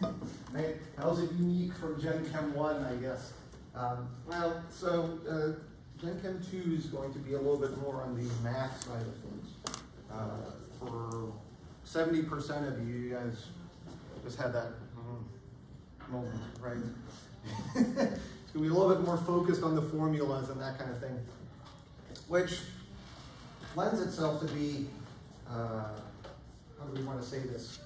How's it unique from Gen Chem 1, I guess? Um, well, so uh, Gen Chem 2 is going to be a little bit more on the math side of things. Uh, for 70% of you, you guys just had that mm, moment, right? it's going to be a little bit more focused on the formulas and that kind of thing, which lends itself to be, uh, how do we want to say this?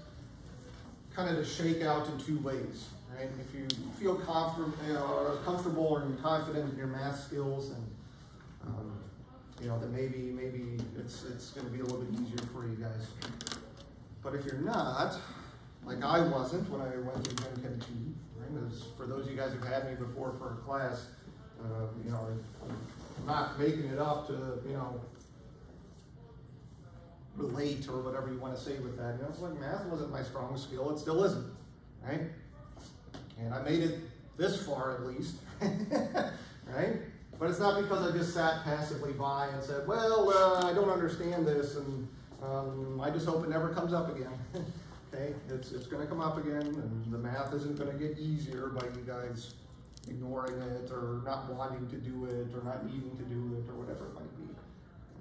Kind of to shake out in two ways, right? If you feel comfortable, you know, comfortable and confident in your math skills, and um, you know that maybe maybe it's it's going to be a little bit easier for you guys. But if you're not, like I wasn't when I went to Gen Chem 2, right? As for those of you guys who've had me before for a class, uh, you know, I'm not making it up to, you know, relate or whatever you want to say with that. You know, it's like math wasn't my strong skill. It still isn't, right? And I made it this far at least, right? But it's not because I just sat passively by and said, well, uh, I don't understand this and um, I just hope it never comes up again. okay, it's, it's going to come up again and the math isn't going to get easier by you guys ignoring it or not wanting to do it or not needing to do it or whatever it might be.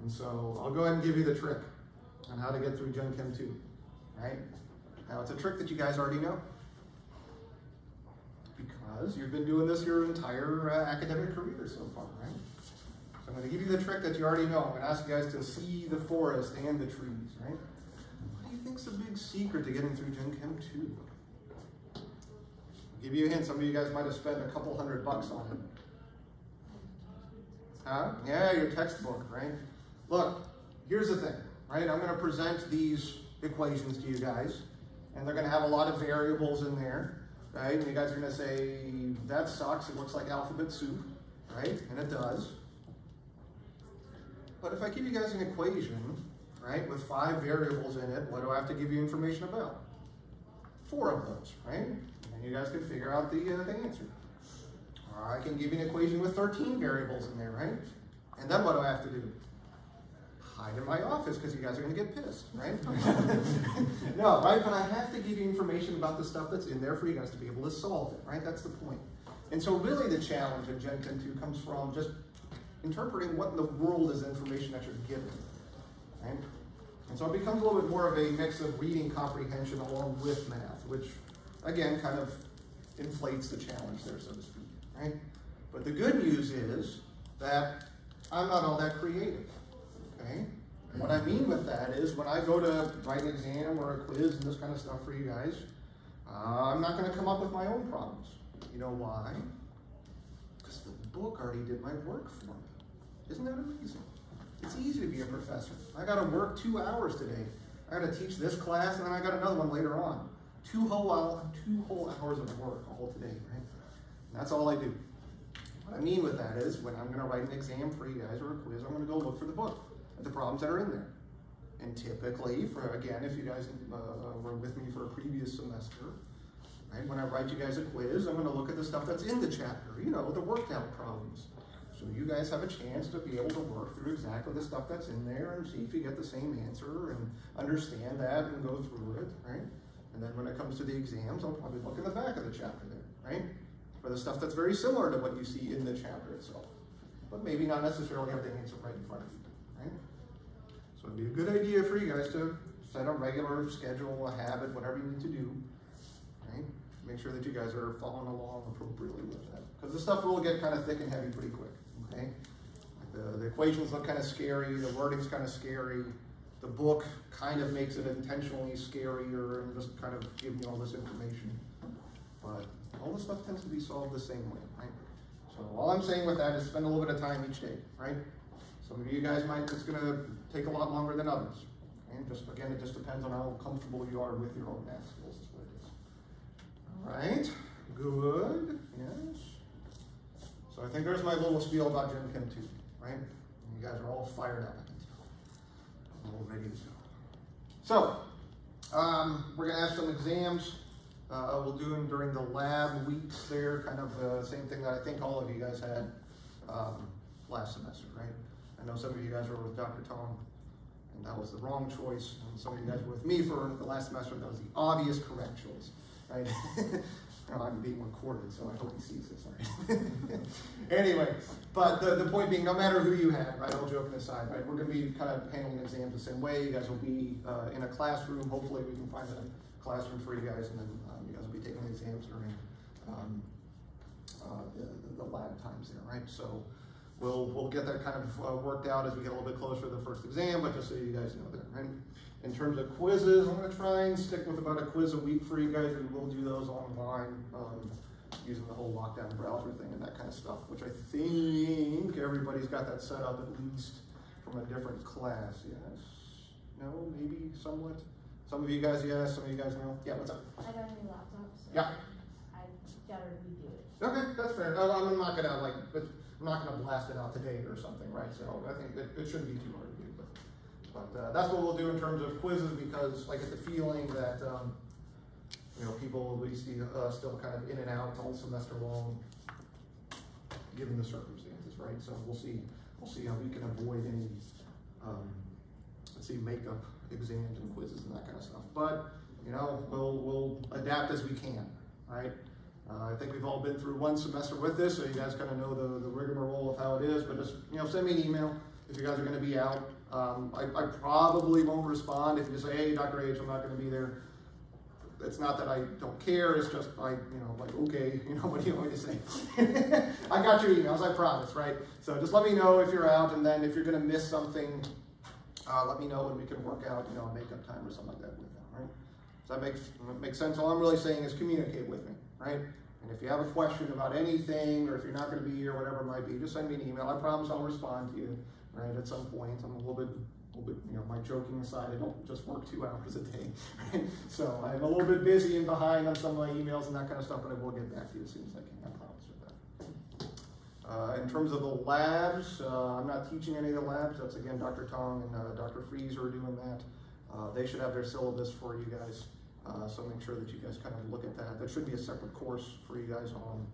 And so I'll go ahead and give you the trick on how to get through Gen Chem 2, right? Now it's a trick that you guys already know because you've been doing this your entire uh, academic career so far, right? So I'm going to give you the trick that you already know. I'm going to ask you guys to see the forest and the trees, right? What do you think's the big secret to getting through Gen Chem 2? I'll give you a hint. Some of you guys might have spent a couple hundred bucks on it. Huh? Yeah, your textbook, right? Look, here's the thing, right? I'm going to present these equations to you guys, and they're going to have a lot of variables in there right? And you guys are gonna say, that sucks, it looks like alphabet soup, right? And it does. But if I give you guys an equation, right, with five variables in it, what do I have to give you information about? Four of those, right? And you guys can figure out the, uh, the answer. Or I can give you an equation with 13 variables in there, right? And then what do I have to do? Hide in my office because you guys are going to get pissed, right? no, right? But I have to give you information about the stuff that's in there for you guys to be able to solve it, right? That's the point. And so really the challenge in Gen Chem 2 comes from just interpreting what in the world is information that you're given, right? And so it becomes a little bit more of a mix of reading comprehension along with math, which again kind of inflates the challenge there, so to speak, right? But the good news is that I'm not all that creative. Okay? What I mean with that is when I go to write an exam or a quiz and this kind of stuff for you guys, uh, I'm not going to come up with my own problems. You know why? Because the book already did my work for me. Isn't that amazing? It's easy to be a professor. I got to work two hours today. I got to teach this class and then I got another one later on. Two whole, two whole hours of work all today, right? And that's all I do. What I mean with that is when I'm going to write an exam for you guys or a quiz, I'm going to go look for the book the problems that are in there. And typically, for again, if you guys uh, were with me for a previous semester, right, when I write you guys a quiz, I'm going to look at the stuff that's in the chapter, you know, the worked out problems. So you guys have a chance to be able to work through exactly the stuff that's in there and see if you get the same answer and understand that and go through it, right? And then when it comes to the exams, I'll probably look in the back of the chapter there, right? For the stuff that's very similar to what you see in the chapter itself. But maybe not necessarily have the answer right in front of you? So it'd be a good idea for you guys to set a regular schedule, a habit, whatever you need to do, right? Make sure that you guys are following along appropriately with that. Because the stuff will get kind of thick and heavy pretty quick, okay? the, the equations look kind of scary, the wording's kind of scary, the book kind of makes it intentionally scarier and just kind of giving you all this information. But all the stuff tends to be solved the same way, right? So all I'm saying with that is spend a little bit of time each day, right? Some of you guys might, it's gonna take a lot longer than others. And just, again, it just depends on how comfortable you are with your own math skills is what it is. All right, good, yes. So I think there's my little spiel about Gen Chem 2, right? You guys are all fired up, I can tell. To go. So, um, we're gonna have some exams. Uh, we'll do them during the lab weeks there, kind of the same thing that I think all of you guys had um, last semester, right? I know some of you guys were with Dr. Tom, and that was the wrong choice. And some of you guys were with me for the last semester, that was the obvious correct choice. right? I'm being recorded, so I hope he sees this, right? anyway, but the, the point being, no matter who you have, right, all joking aside, right, we're going to be kind of handling exams the same way. You guys will be uh, in a classroom. Hopefully we can find a classroom for you guys, and then um, you guys will be taking the exams during um, uh, the, the, lab times there, right? So we'll, we'll get that kind of uh, worked out as we get a little bit closer to the first exam, but just so you guys know that, right? In terms of quizzes, I'm gonna try and stick with about a quiz a week for you guys. We will do those online um, using the whole lockdown browser thing and that kind of stuff, which I think everybody's got that set up at least from a different class, yes? No, maybe somewhat? Some of you guys, yes, some of you guys no? Yeah, what's up? I got a new laptop, so yeah. I gotta redo it. Okay, that's fair. I'm not gonna knock it out like, I'm not gonna blast it out today or something, right? So I think it, it shouldn't be too hard to do. But uh, that's what we'll do in terms of quizzes because I get the feeling that um, you know people will be uh, still kind of in and out all semester long, given the circumstances, right? So we'll see we'll see how we can avoid any um, let's see makeup exams and quizzes and that kind of stuff. But you know we'll we'll adapt as we can, right? Uh, I think we've all been through one semester with this, so you guys kind of know the, the rigmarole of how it is, but just, you know, send me an email if you guys are going to be out. Um, I, I, probably won't respond if you say, hey, Dr. H, I'm not going to be there. It's not that I don't care, it's just I, you know, like, okay, you know, what do you want me to say? I got your emails, I promise, right? So just let me know if you're out, and then if you're going to miss something, uh, let me know and we can work out, you know, a makeup time or something like that with them, right? Does that make, make sense? All I'm really saying is communicate with me, right? If you have a question about anything, or if you're not going to be here, whatever it might be, just send me an email. I promise I'll respond to you right? At some point, I'm a little bit, a little bit, you know, my joking aside, I don't just work two hours a day, right? So I'm a little bit busy and behind on some of my emails and that kind of stuff, but I will get back to you as soon as I can. I promise you that. Uh, in terms of the labs, uh, I'm not teaching any of the labs. That's again Dr. Tong and uh, Dr. Fries are doing that. Uh, they should have their syllabus for you guys. Uh, so make sure that you guys kind of look at that. There should be a separate course for you guys on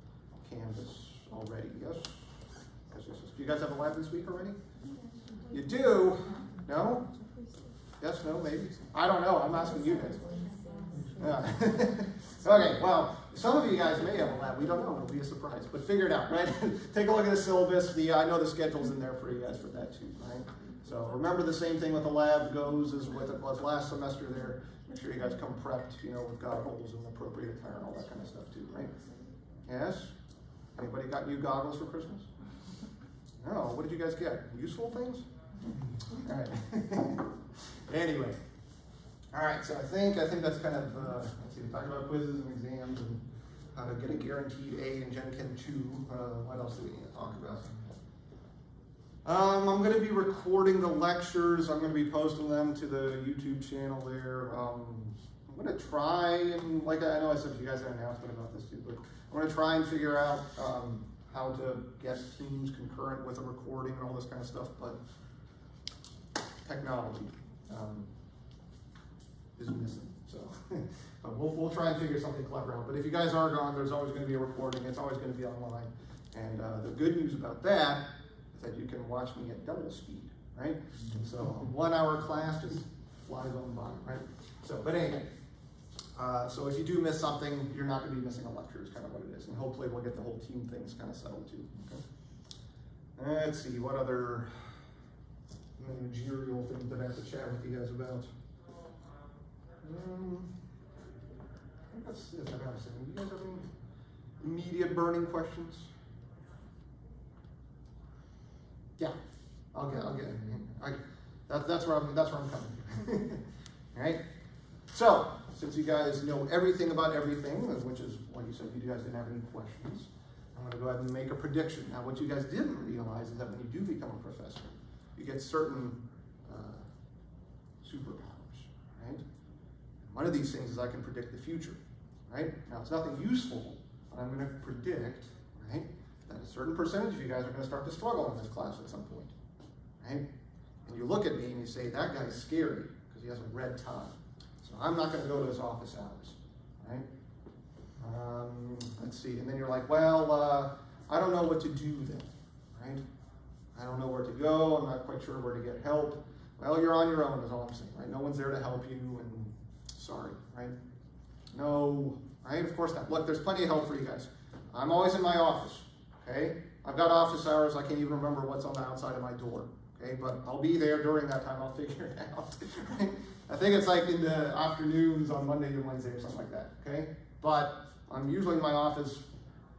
Canvas already. Yes. Yes, yes, yes. Do you guys have a lab this week already? You do? No? Yes, no, maybe? I don't know. I'm asking you guys. Yeah. okay, well, some of you guys may have a lab. We don't know. It'll be a surprise. But figure it out, right? Take a look at the syllabus. The I know the schedule's in there for you guys for that too, right? So remember the same thing with the lab goes as with it was last semester there. Make sure you guys come prepped, you know, with goggles and appropriate attire and all that kind of stuff too, right? Yes? Anybody got new goggles for Christmas? No, what did you guys get? Useful things? All right. anyway, all right. So I think I think that's kind of uh, let's see. We talked about quizzes and exams and how to get a guaranteed A in Gen Chem two. Uh, what else do we need to talk about? Um, I'm going to be recording the lectures. I'm going to be posting them to the YouTube channel there. Um, I'm going to try and, like I know I said you guys had an announcement about this too, but I'm going to try and figure out um, how to get teams concurrent with a recording and all this kind of stuff. But technology um, is missing. So we'll, we'll try and figure something clever out. But if you guys are gone, there's always going to be a recording. It's always going to be online. And uh, the good news about that that you can watch me at double speed, right? And so one hour class just flies on by, right? So, but anyway, uh, so if you do miss something, you're not going to be missing a lecture is kind of what it is. And hopefully we'll get the whole team things kind of settled too. Okay. Let's see, what other managerial things that I have to chat with you guys about. Um, I think that's it. I do you guys have any immediate burning questions? Yeah, I'll get, I'll get. I, that, that's where I'm. That's where I'm coming. All right. So, since you guys know everything about everything, which is like you said, you guys didn't have any questions, I'm going to go ahead and make a prediction. Now, what you guys didn't realize is that when you do become a professor, you get certain uh, superpowers, right? One of these things is I can predict the future, right? Now, it's nothing useful, but I'm going to predict, right, a certain percentage of you guys are going to start to struggle in this class at some point, right? And you look at me and you say, that guy's scary because he has a red tie. So I'm not going to go to his office hours, right? Um, let's see. And then you're like, well, uh, I don't know what to do then, right? I don't know where to go. I'm not quite sure where to get help. Well, you're on your own is all I'm saying, right? No one's there to help you and sorry, right? No, right? Of course not. Look, there's plenty of help for you guys. I'm always in my office, okay? I've got office hours. I can't even remember what's on the outside of my door, okay? But I'll be there during that time. I'll figure it out. right? I think it's like in the afternoons on Monday to Wednesday or something like that, okay? But I'm usually in my office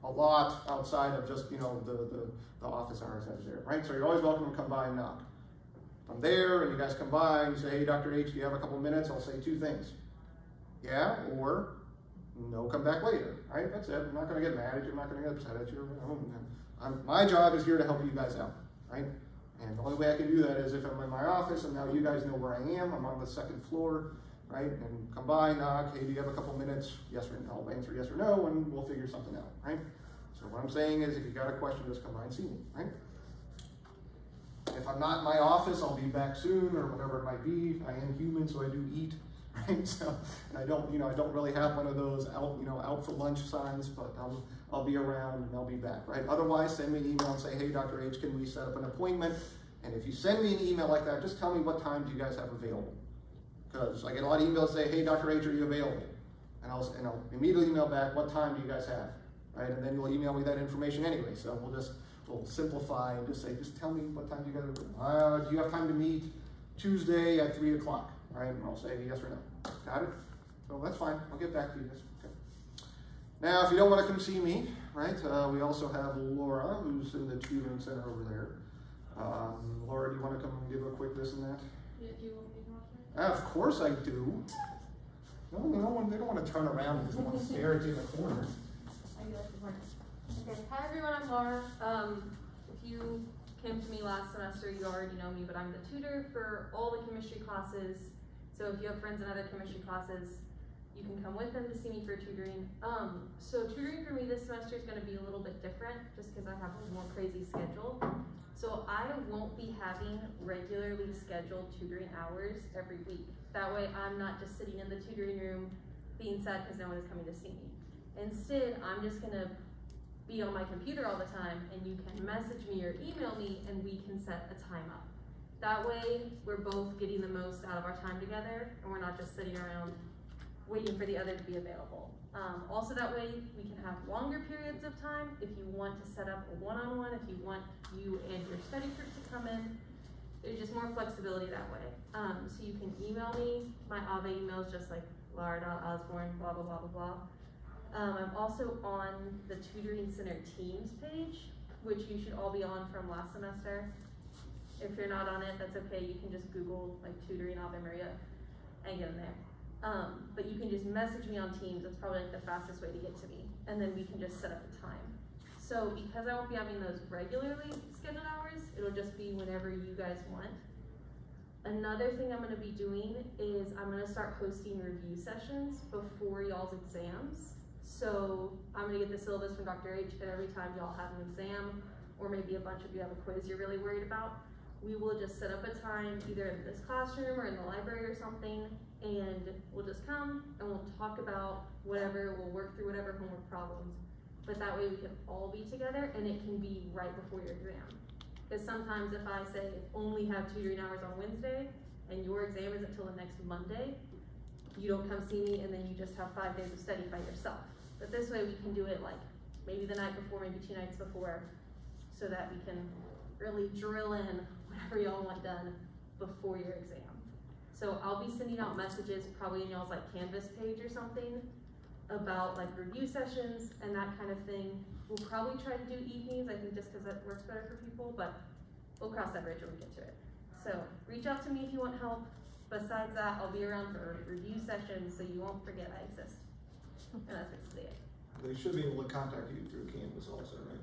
a lot outside of just, you know, the, the, the office hours that are there, right? So you're always welcome to come by and knock. I'm there and you guys come by and you say, hey, Dr. H, do you have a couple minutes? I'll say two things. Yeah, or no, come back later, right? That's it. I'm not going to get mad at you. I'm not going to get upset at you. I'm, my job is here to help you guys out, right? And the only way I can do that is if I'm in my office and now you guys know where I am. I'm on the second floor, right? And come by, knock, hey, do you have a couple minutes? Yes or no. I'll answer yes or no, and we'll figure something out, right? So what I'm saying is if you got a question, just come by and see me, right? If I'm not in my office, I'll be back soon or whatever it might be. I am human, so I do eat, right? So I don't, you know, I don't really have one of those out, you know, out for lunch signs, but I'll, I'll be around and I'll be back, right? Otherwise, send me an email and say, hey, Dr. H, can we set up an appointment? And if you send me an email like that, just tell me what time do you guys have available. Because I get a lot of emails say, hey, Dr. H, are you available? And I'll, and I'll immediately email back, what time do you guys have? Right? And then you'll email me that information anyway. So we'll just we'll simplify and just say, just tell me what time you guys are uh, Do you have time to meet Tuesday at 3 o'clock? Right? And I'll say yes or no. Got it? So that's fine. I'll get back to you guys. Okay. Now, if you don't want to come see me, right, uh, we also have Laura, who's in the tutoring center over there. Um, Laura, do you want to come and give a quick this and that? Yeah, do you want me to watch it? Uh, of course I do. No, no one, they don't want to turn around and just want to stare at you in the corner. I do like the morning. Okay, hi everyone, I'm Laura. Um, if you came to me last semester, you already know me, but I'm the tutor for all the chemistry classes. So if you have friends in other chemistry classes, you can come with them to see me for tutoring. Um, so tutoring for me this semester is gonna be a little bit different, just because I have a more crazy schedule. So I won't be having regularly scheduled tutoring hours every week. That way I'm not just sitting in the tutoring room being sad because no one is coming to see me. Instead, I'm just gonna be on my computer all the time and you can message me or email me and we can set a time up. That way, we're both getting the most out of our time together and we're not just sitting around waiting for the other to be available. Um, also that way, we can have longer periods of time if you want to set up a one-on-one, if you want you and your study group to come in. There's just more flexibility that way. Um, so you can email me. My Ava email is just like laura.osborne, blah, blah, blah, blah, blah. Um, I'm also on the Tutoring Center Teams page, which you should all be on from last semester. If you're not on it, that's okay. You can just Google like Tutoring Ave Maria and get in there. Um, but you can just message me on Teams. That's probably like the fastest way to get to me. And then we can just set up a time. So because I won't be having those regularly scheduled hours, it'll just be whenever you guys want. Another thing I'm gonna be doing is I'm gonna start hosting review sessions before y'all's exams. So I'm gonna get the syllabus from Dr. H, and every time y'all have an exam, or maybe a bunch of you have a quiz you're really worried about, we will just set up a time either in this classroom or in the library or something, and we'll just come and we'll talk about whatever, we'll work through whatever homework problems. But that way we can all be together and it can be right before your exam. Because sometimes if I say only have tutoring hours on Wednesday and your exam isn't until the next Monday, you don't come see me and then you just have five days of study by yourself. But this way we can do it like maybe the night before, maybe two nights before, so that we can really drill in whatever y'all want done before your exam. So I'll be sending out messages probably in y'all's like Canvas page or something about like review sessions and that kind of thing. We'll probably try to do evenings, I think just because that works better for people, but we'll cross that bridge when we get to it. So reach out to me if you want help. Besides that, I'll be around for review sessions so you won't forget I exist. And that's basically it. They should be able to contact you through Canvas also, right?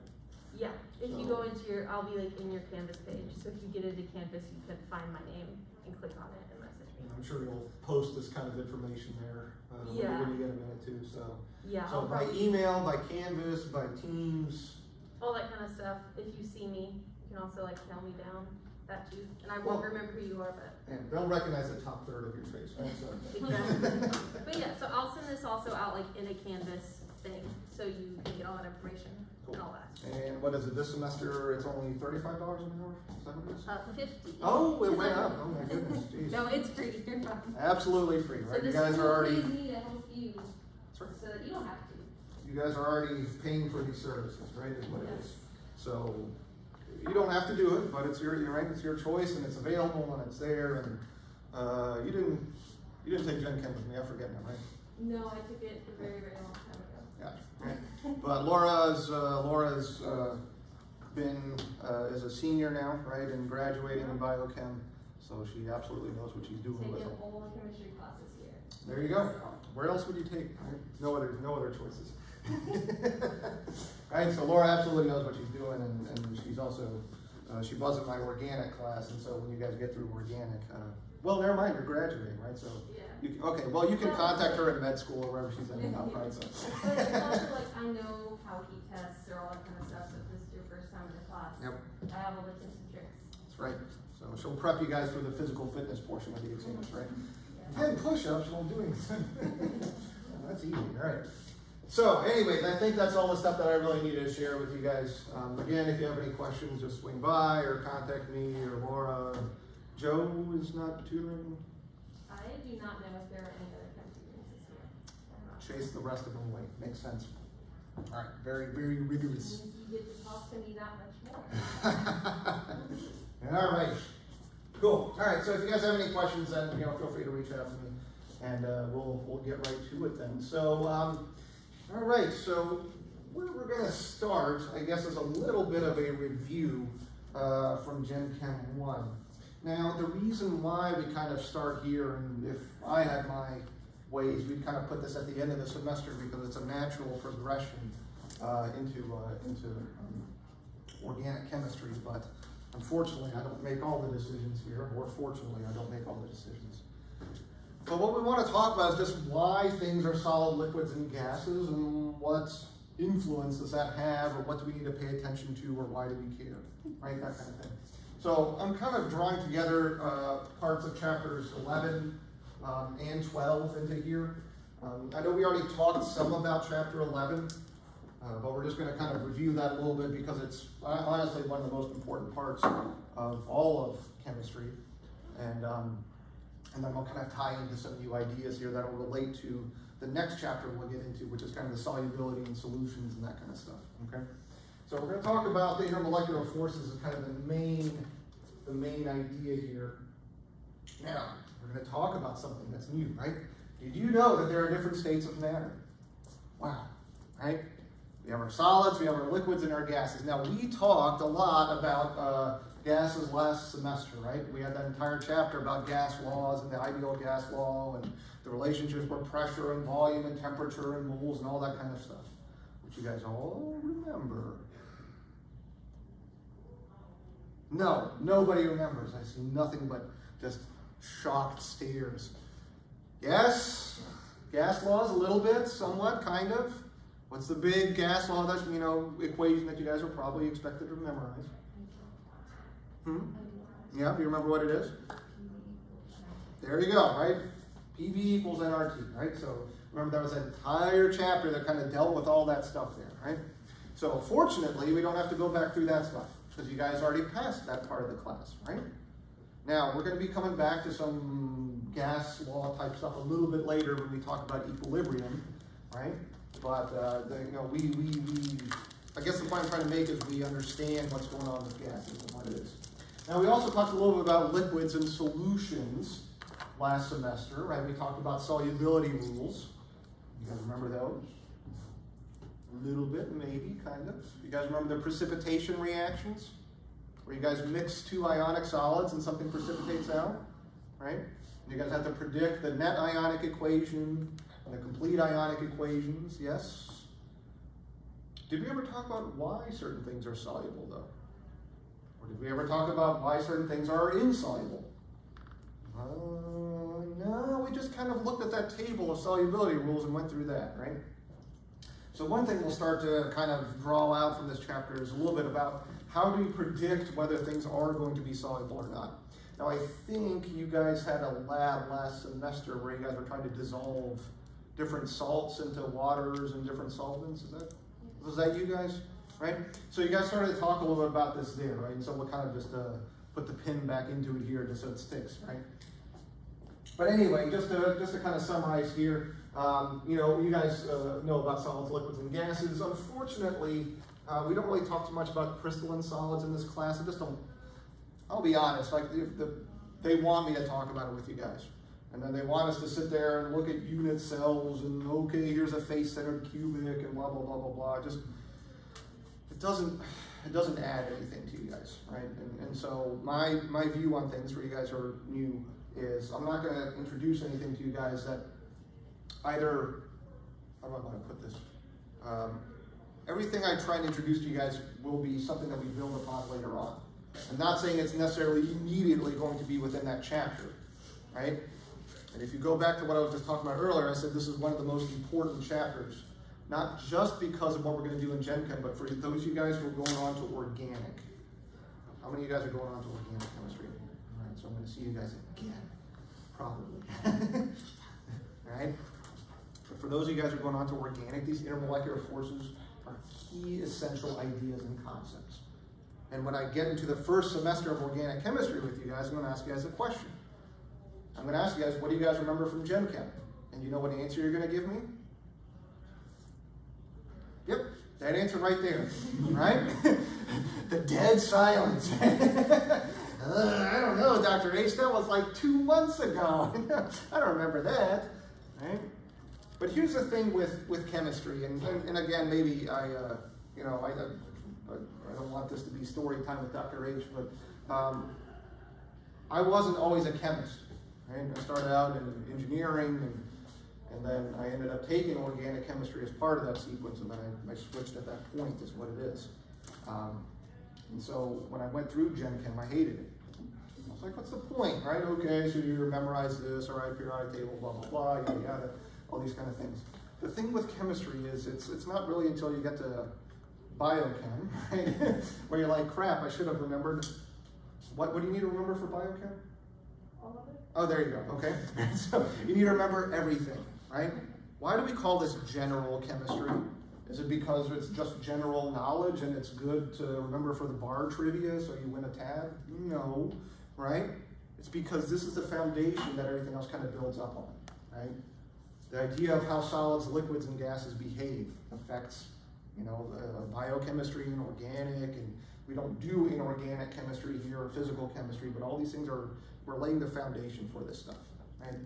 Yeah, if you go into your, I'll be like in your Canvas page. So if you get into Canvas, you can find my name and click on it and message And me. I'm sure you'll post this kind of information there uh, when you- Yeah. when you get a minute too. So, Yeah, so I'll by probably, email, by Canvas, by Teams. all that kind of stuff. If you see me, you can also like nail me down, that too. And I won't Well- remember who you are, but And they'll recognize the top third of your face, right? So. Exactly. But yeah, so I'll send this also out like in a Canvas thing, so you all that information and all that. And what is it, this semester, it's only thirty-five dollars an hour? Is that what it is? Uh, fifty. Oh, it went up, oh my goodness, jeez. No, it's free, you're fine. Absolutely free, So right? You guys are already, me to help you. Right. so that you don't have to. You guys are already paying for these services, right, is what it is. So, you don't have to do it, but it's your, you're right, it's your choice, and it's available, and it's there, and, uh, you didn't, you didn't take Gen Chem with me, I forget now, right? No, I took it very, very long time ago. Yeah, right. But Laura's, uh, Laura's, uh, been, uh, is a senior now, right, and graduating in biochem, so she absolutely knows what she's doing with it. all chemistry classes here. There you go. Where else would you take? right? No other, no other choices. right, so Laura absolutely knows what she's doing, and, and she's also, uh, she was in my organic class, and so when you guys get through organic, uh, well, never mind, you're graduating, right, so. Yeah. You, okay, well, you can contact her at med school or wherever she's ending up, right, so. But it's also like, I know how he tests or all that kind of stuff, so if this is your first time in the class. Yep. I have all the tips and tricks. That's right. So she'll prep you guys for the physical fitness portion of the exams, right? Yeah. Ten push-ups while doing That's easy, all right. So anyways, I think that's all the stuff that I really needed to share with you guys. Um, again, if you have any questions, just swing by or contact me or Laura. Joe is not tutoring. Do not know if there are any other chemistry units this year. I'm not sure. Chase the rest of them away. Makes sense. All right, very, very rigorous. You get to talk to me that much more. All right, cool. All right, so if you guys have any questions, then, you know, feel free to reach out to me, and uh, we'll, we'll get right to it then. So, um, all right, so where we're gonna start, I guess, is a little bit of a review uh, from Gen Chem 1. Now, the reason why we kind of start here, and if I had my ways, we'd kind of put this at the end of the semester because it's a natural progression uh, into, uh, into um, organic chemistry, but unfortunately, I don't make all the decisions here, or fortunately, I don't make all the decisions. But what we want to talk about is just why things are solid, liquids, and gases, and what influence does that have, or what do we need to pay attention to, or why do we care, right? That kind of thing. So I'm kind of drawing together uh, parts of chapters 11 um, and 12 into here. Um, I know we already talked some about chapter 11, uh, but we're just going to kind of review that a little bit because it's uh, honestly one of the most important parts of all of chemistry. And, um, and then we'll kind of tie into some new ideas here that will relate to the next chapter we'll get into, which is kind of the solubility and solutions and that kind of stuff. Okay. So we're going to talk about the intermolecular forces as kind of the main, the main idea here. Now, we're going to talk about something that's new, right? Did you know that there are different states of matter? Wow, right? We have our solids, we have our liquids, and our gases. Now, we talked a lot about uh, gases last semester, right? We had that entire chapter about gas laws and the ideal gas law and the relationships with pressure and volume and temperature and moles and all that kind of stuff, which you guys all remember. No, nobody remembers. I see nothing but just shocked stares. Yes, gas laws a little bit, somewhat, kind of. What's the big gas law that, you know, equation that you guys are probably expected to memorize? Hmm? Yeah, you remember what it is? There you go, right? PV equals nRT, right? So remember that was an entire chapter that kind of dealt with all that stuff there, right? So fortunately, we don't have to go back through that stuff because you guys already passed that part of the class, right? Now, we're going to be coming back to some gas law type stuff a little bit later when we talk about equilibrium, right? But, uh, the, you know, we, we, we, I guess the point I'm trying to make is we understand what's going on with gases and what it is. Now, we also talked a little bit about liquids and solutions last semester, right? We talked about solubility rules. You guys remember those? A little bit, maybe, kind of. You guys remember the precipitation reactions? Where you guys mix two ionic solids and something precipitates out, right? You guys have to predict the net ionic equation and the complete ionic equations, yes? Did we ever talk about why certain things are soluble, though? Or did we ever talk about why certain things are insoluble? Uh, no, we just kind of looked at that table of solubility rules and went through that, right? So one thing we'll start to kind of draw out from this chapter is a little bit about how do we predict whether things are going to be soluble or not. Now I think you guys had a lab last semester where you guys were trying to dissolve different salts into waters and different solvents. Is that was that you guys? Right? So you guys started to talk a little bit about this there, right? And so we'll kind of just uh, put the pin back into it here just so it sticks, right? But anyway, just to, just to kind of summarize here, Um, you know, you guys uh, know about solids, liquids, and gases. Unfortunately, uh, we don't really talk too much about crystalline solids in this class. I just don't, I'll be honest, like the, the, they want me to talk about it with you guys. And then they want us to sit there and look at unit cells and okay, here's a face-centered cubic and blah, blah, blah, blah, blah. Just, it doesn't, it doesn't add anything to you guys, right? And, and so my, my view on things for you guys who are new is I'm not gonna introduce anything to you guys that either, how do I wanna put this? Um, everything I try and introduce to you guys will be something that we build upon later on. I'm not saying it's necessarily immediately going to be within that chapter, right? And if you go back to what I was just talking about earlier, I said this is one of the most important chapters, not just because of what we're going to do in Gen Chem, but for those of you guys who are going on to organic. How many of you guys are going on to organic chemistry? All right, so I'm going to see you guys again, probably. All right? For those of you guys who are going on to organic, these intermolecular forces are key essential ideas and concepts. And when I get into the first semester of organic chemistry with you guys, I'm going to ask you guys a question. I'm going to ask you guys, what do you guys remember from Gen Chem? And you know what answer you're going to give me? Yep, that answer right there, right? the dead silence. uh, I don't know, Dr. H, that was like two months ago. I don't remember that, right? But here's the thing with, with chemistry, and, and, and again, maybe I, uh, you know, I, I, I, don't want this to be story time with Dr. H, but um, I wasn't always a chemist. Right? I started out in engineering, and, and then I ended up taking organic chemistry as part of that sequence, and then I, I switched at that point, is what it is. Um, and so when I went through Gen Chem, I hated it. I was like, what's the point, right? Okay, so you memorize this, all right, periodic table, blah, blah, blah, yada, yada, all these kind of things. The thing with chemistry is it's, it's not really until you get to biochem, right? Where you're like, crap, I should have remembered. What, what do you need to remember for biochem? All of it? Oh, there you go, okay. so you need to remember everything, right? Why do we call this general chemistry? Is it because it's just general knowledge and it's good to remember for the bar trivia so you win a tab? No, right? It's because this is the foundation that everything else kind of builds up on, right? The idea of how solids, liquids, and gases behave affects, you know, uh, biochemistry and organic, and we don't do inorganic chemistry here or physical chemistry, but all these things are we're laying the foundation for this stuff, right?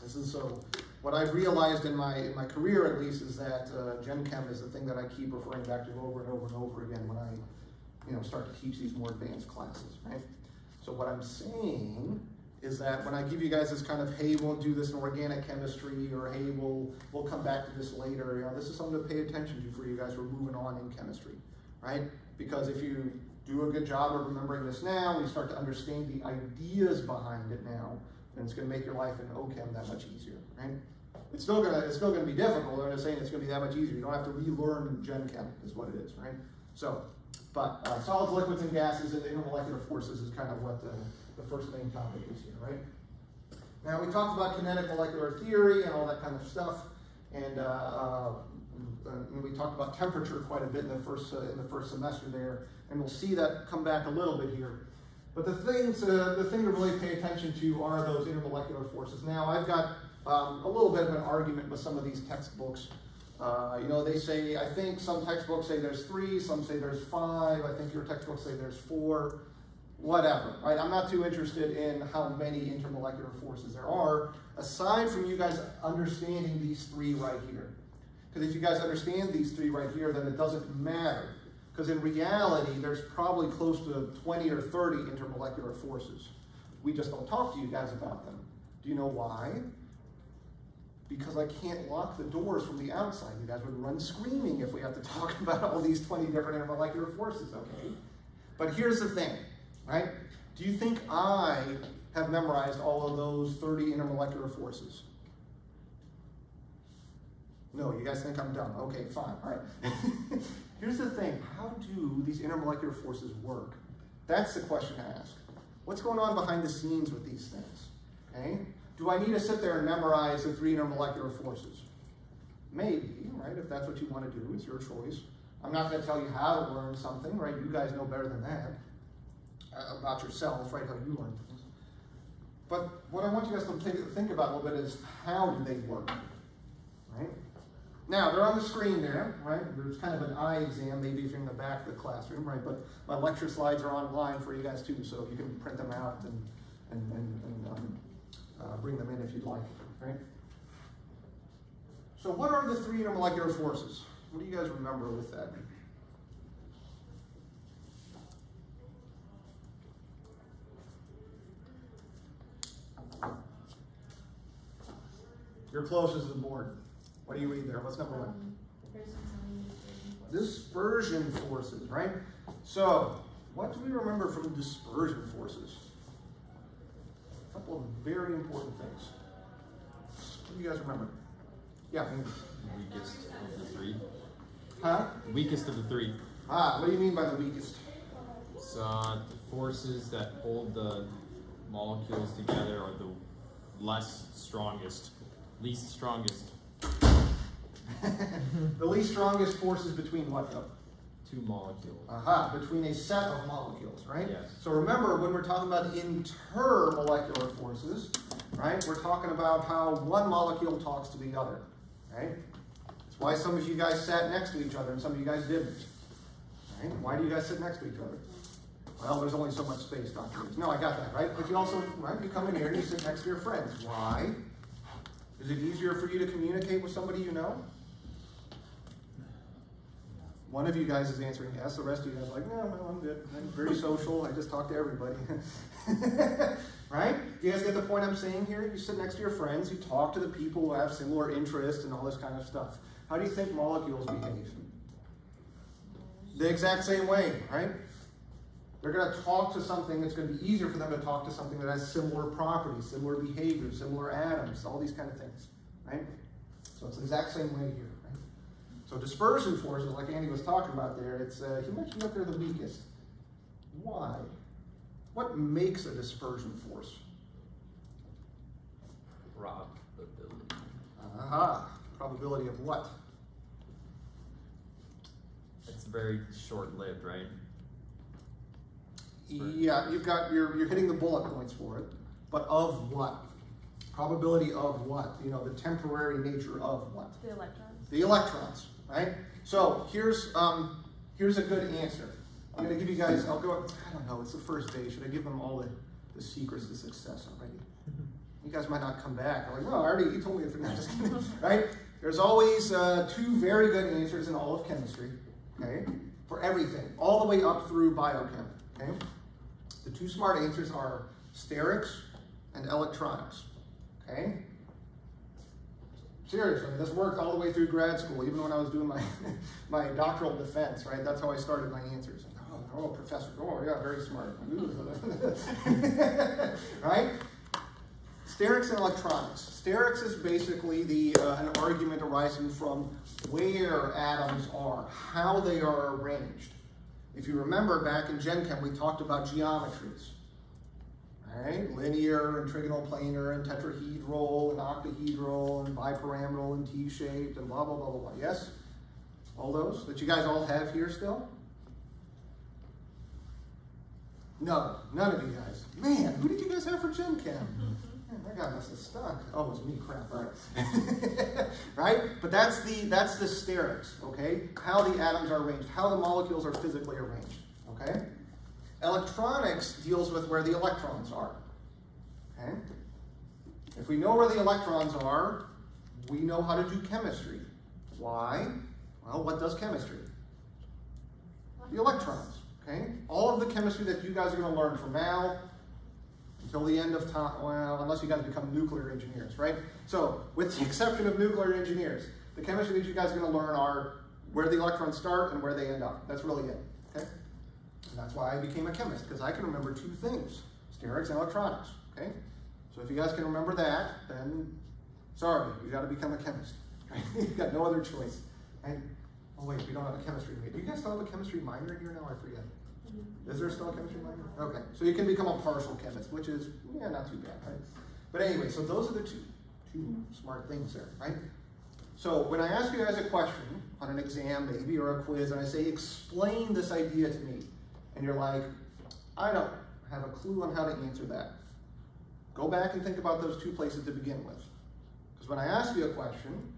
This is so, what I've realized in my, in my career at least is that uh, Gen Chem is the thing that I keep referring back to over and over and over again when I, you know, start to teach these more advanced classes, right? So what I'm saying is that when I give you guys this kind of, hey, we'll do this in organic chemistry, or hey, we'll, we'll come back to this later, you know, this is something to pay attention to for you guys who are moving on in chemistry, right? Because if you do a good job of remembering this now, and you start to understand the ideas behind it now, then it's going to make your life in OChem that much easier, right? It's still gonna it's still gonna be difficult. I'm just saying it's gonna be that much easier. You don't have to relearn Gen Chem, is what it is, right? So, but uh, solids, liquids, and gases and the intermolecular forces is kind of what the, the first main topic is here, right? Now we talked about kinetic molecular theory and all that kind of stuff, and uh, uh, and we talked about temperature quite a bit in the first uh, in the first semester there and we'll see that come back a little bit here. But the things, uh, the thing to really pay attention to are those intermolecular forces. Now, I've got um, a little bit of an argument with some of these textbooks. Uh, you know, they say, I think some textbooks say there's three, some say there's five, I think your textbooks say there's four, whatever, right? I'm not too interested in how many intermolecular forces there are, aside from you guys understanding these three right here. Because if you guys understand these three right here, then it doesn't matter because in reality, there's probably close to 20 or 30 intermolecular forces. We just don't talk to you guys about them. Do you know why? Because I can't lock the doors from the outside. You guys would run screaming if we have to talk about all these 20 different intermolecular forces, okay? But here's the thing, right? Do you think I have memorized all of those 30 intermolecular forces? No, you guys think I'm dumb. Okay, fine, all right. Here's the thing, how do these intermolecular forces work? That's the question to ask. What's going on behind the scenes with these things? Okay? Do I need to sit there and memorize the three intermolecular forces? Maybe, right? If that's what you want to do, it's your choice. I'm not going to tell you how to learn something, right? You guys know better than that about yourself, right? How you learn things. But what I want you guys to think about a little bit is how do they work? Right? Now, they're on the screen there, right? There's kind of an eye exam, maybe if you're in the back of the classroom, right? But my lecture slides are online for you guys too, so you can print them out and, and, and, and um, uh, bring them in if you'd like, right? So what are the three intermolecular forces? What do you guys remember with that? You're closest to the board. What do you read there? What's number one? Um, there's some dispersion forces, right? So, what do we remember from dispersion forces? A couple of very important things. What do you guys remember? Yeah. Weakest of the three. Huh? Weakest of the three. Ah, what do you mean by the weakest? It's uh, the forces that hold the molecules together are the less strongest, least strongest the least strongest forces between what though? two molecules. Aha, between a set of molecules, right? Yes. So remember, when we're talking about intermolecular forces, right, we're talking about how one molecule talks to the other, right? That's why some of you guys sat next to each other and some of you guys didn't. Right? Why do you guys sit next to each other? Well, there's only so much space, Dr. No, I got that, right? But you also, right, you come in here and you sit next to your friends. Why? Is it easier for you to communicate with somebody you know? One of you guys is answering yes, the rest of you guys like, no, no, I'm good. I'm very social. I just talk to everybody. right? Do you guys get the point I'm saying here? You sit next to your friends, you talk to the people who have similar interests and all this kind of stuff. How do you think molecules behave? The exact same way, right? They're going to talk to something that's going to be easier for them to talk to something that has similar properties, similar behavior, similar atoms, all these kind of things, right? So it's the exact same way here, right? So dispersion forces, like Andy was talking about there, it's uh, he mentioned that they're the weakest. Why? What makes a dispersion force? Probability. Aha, probability of what? It's very short-lived, right? Yeah, you've got you're you're hitting the bullet points for it, but of what? Probability of what? You know, the temporary nature of what? The electrons. The electrons, right? So here's um here's a good answer. I'm gonna give you guys. I'll go. I don't know. It's the first day. Should I give them all the, the secrets to success already? You guys might not come back. I'm like, well, I already. You told me. The, no, just right? There's always uh, two very good answers in all of chemistry. Okay, for everything, all the way up through biochem. Okay. The two smart answers are sterics and electronics. Okay? Seriously, this worked all the way through grad school, even when I was doing my, my doctoral defense, right? That's how I started my answers. Oh, oh professor, oh, yeah, very smart. right? Sterics and electronics. Sterics is basically the uh, an argument arising from where atoms are, how they are arranged. If you remember back in Gen Chem, we talked about geometries. Right? Linear and trigonal planar and tetrahedral and octahedral and bipyramidal and T-shaped and blah, blah, blah, blah, blah. Yes? All those that you guys all have here still? No, none of you guys. Man, who did you guys have for Gen Chem? That guy must have stuck. Oh, it was me, crap, right. right? But that's the that's the sterics, okay? How the atoms are arranged, how the molecules are physically arranged, okay? Electronics deals with where the electrons are, okay? If we know where the electrons are, we know how to do chemistry. Why? Well, what does chemistry? The electrons, okay? All of the chemistry that you guys are going to learn from now until the end of time, well, unless you guys become nuclear engineers, right? So, with the exception of nuclear engineers, the chemistry that you guys are going to learn are where the electrons start and where they end up. That's really it, okay? And that's why I became a chemist, because I can remember two things, sterics and electronics, okay? So if you guys can remember that, then sorry, you got to become a chemist. Right? You've got no other choice. Right? Oh wait, we don't have a chemistry. Do you guys still have a chemistry minor here now? I forget. Is there still a chemistry minor? Okay, so you can become a partial chemist, which is yeah, not too bad, right? But anyway, so those are the two two smart things there, right? So when I ask you guys a question on an exam maybe or a quiz, and I say explain this idea to me, and you're like, I don't have a clue on how to answer that. Go back and think about those two places to begin with. Because when I ask you a question,